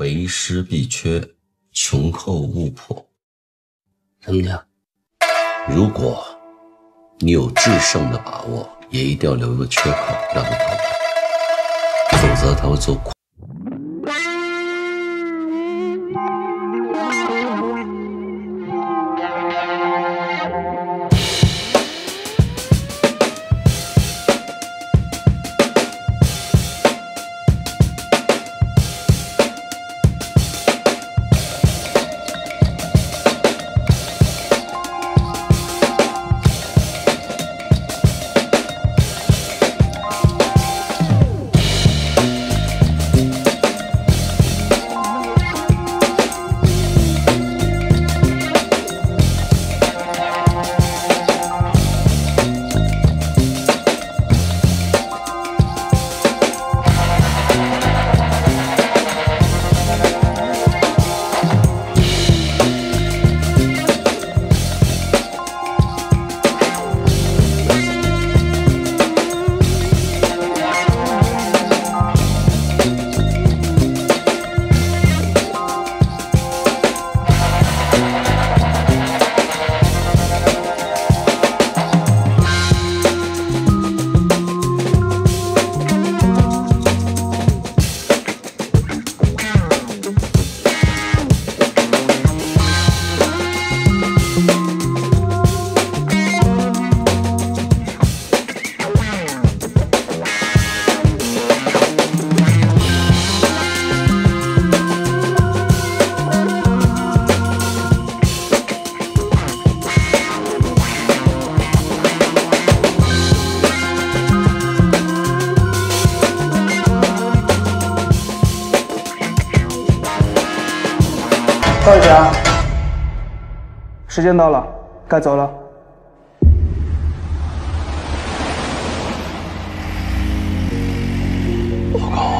为师必缺，穷寇勿迫。怎么讲？如果你有制胜的把握，也一定要留一个缺口让他逃跑，否则他会做。快点时间到了该走了。老公